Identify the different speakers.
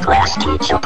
Speaker 1: Class teacher,